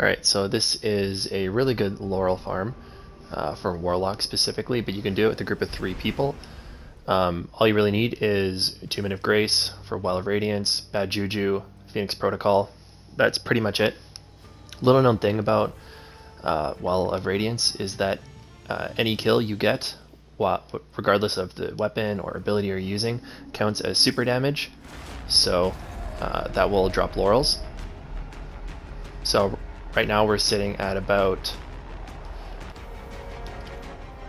Alright, so this is a really good laurel farm uh, for Warlock specifically, but you can do it with a group of three people. Um, all you really need is Attunement of Grace for Well of Radiance, Bad Juju, Phoenix Protocol. That's pretty much it. Little known thing about uh, Well of Radiance is that uh, any kill you get, regardless of the weapon or ability you're using, counts as super damage. So uh, that will drop laurels. So Right now we're sitting at about,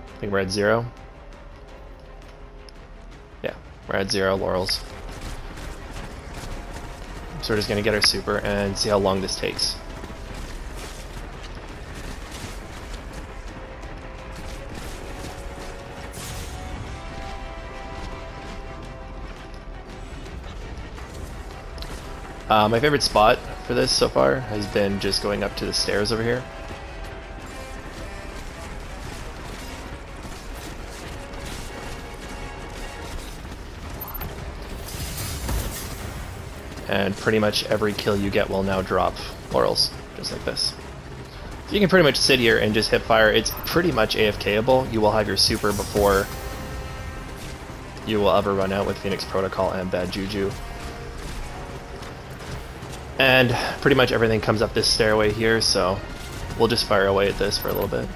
I think we're at zero. Yeah, we're at zero laurels. So we're just gonna get our super and see how long this takes. Uh, my favorite spot for this so far has been just going up to the stairs over here. And pretty much every kill you get will now drop laurels, just like this. So you can pretty much sit here and just hip fire. It's pretty much AFKable. You will have your super before you will ever run out with Phoenix Protocol and Bad Juju. And pretty much everything comes up this stairway here, so we'll just fire away at this for a little bit.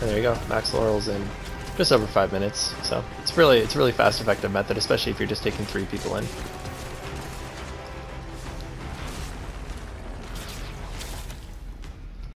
There you go, max laurels in just over five minutes. So it's really it's a really fast, effective method, especially if you're just taking three people in.